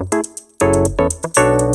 Música